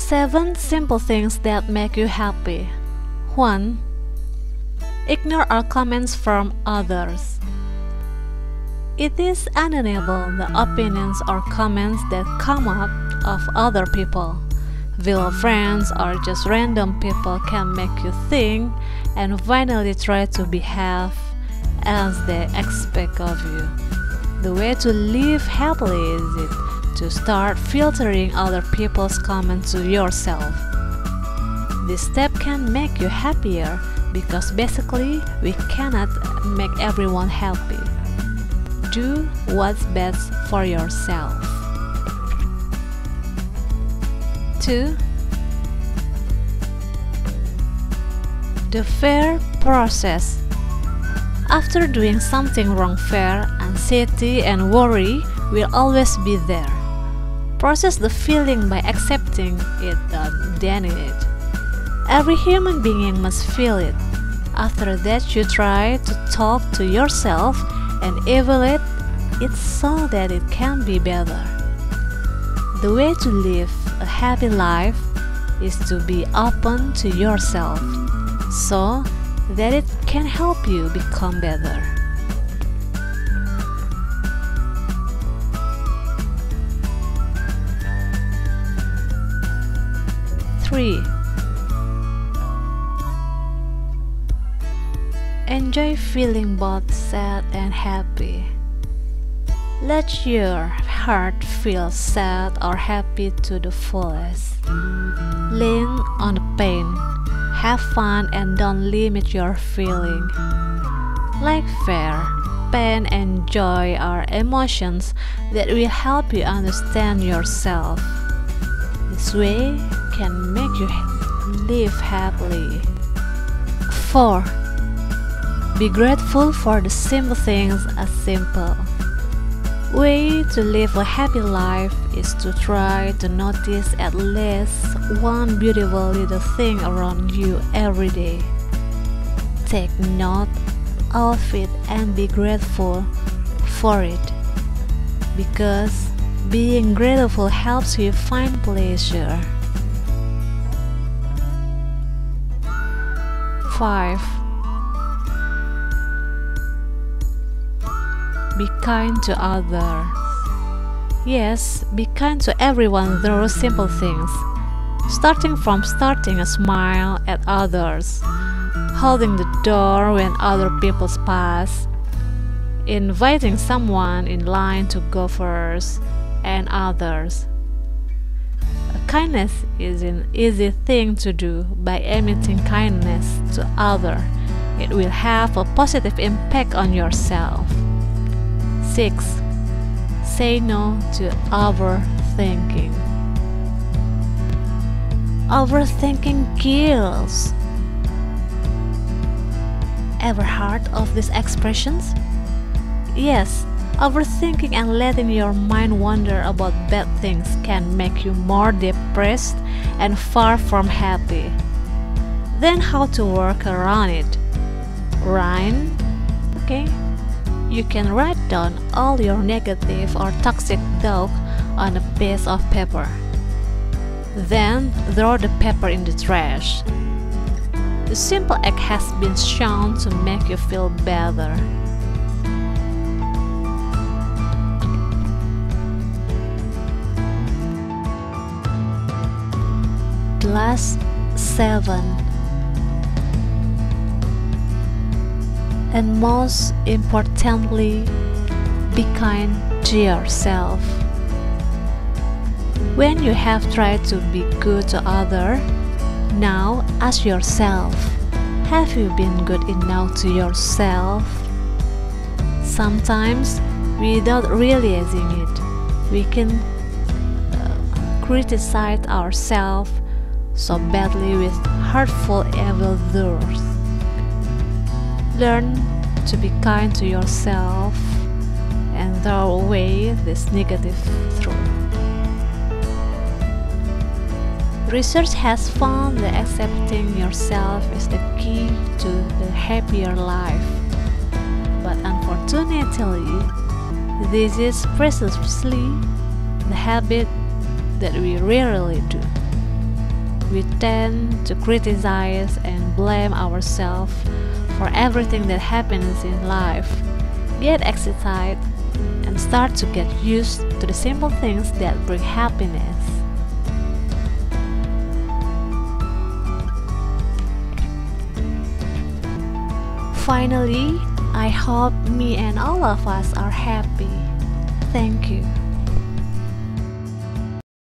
7 simple things that make you happy. 1. Ignore all comments from others. It is undeniable the opinions or comments that come out of other people. Real friends or just random people can make you think and finally try to behave as they expect of you. The way to live happily is it to start filtering other people's comments to yourself. This step can make you happier because basically we cannot make everyone happy. Do what's best for yourself. 2. The fair process. After doing something wrong, fear, anxiety, and worry will always be there. Process the feeling by accepting it and denying it. Every human being must feel it. After that, you try to talk to yourself and evaluate it so that it can be better. The way to live a happy life is to be open to yourself so that it can help you become better. Three. Enjoy feeling both sad and happy. Let your heart feel sad or happy to the fullest. Lean on the pain, have fun, and don't limit your feeling. Like fear, pain, and joy are emotions that will help you understand yourself. This way can make you live happily. 4. Be grateful for the simple things as simple. Way to live a happy life is to try to notice at least one beautiful little thing around you every day. Take note of it and be grateful for it because being grateful helps you find pleasure. 5. Be kind to others. Yes, be kind to everyone through simple things. Starting from starting a smile at others, holding the door when other people pass, inviting someone in line to go first, and others. Kindness is an easy thing to do by emitting kindness to others. It will have a positive impact on yourself. 6. Say no to overthinking. Overthinking kills. Ever heard of these expressions? Yes, overthinking and letting your mind wander about bad things can make you more depressed and far from happy. Then, how to work around it? Ryan? Okay. You can write down all your negative or toxic thoughts on a piece of paper. Then throw the paper in the trash. The simple act has been shown to make you feel better. Last seven and most importantly, be kind to yourself. When you have tried to be good to others, now ask yourself, have you been good enough to yourself? Sometimes, without realizing it, we can uh, criticize ourselves so badly with hurtful evil words. Learn to be kind to yourself and throw away this negative thought. Research has found that accepting yourself is the key to a happier life. But unfortunately, this is precisely the habit that we rarely do. We tend to criticize and blame ourselves for everything that happens in life. Get excited and start to get used to the simple things that bring happiness. Finally, I hope me and all of us are happy. Thank you.